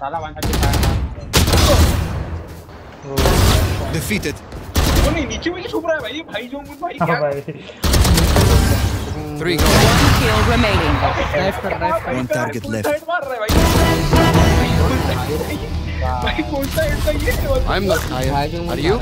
साला 135 Defeated. वो नहीं नीचे में छुप रहा है भाई भाई जो भाई हाँ क्या भाई Three gone. One kill remaining. Knife कर knife कर One target left. साइड मार रहा है भाई भाई कौन सा हेड का ये I'm not tired. Are you?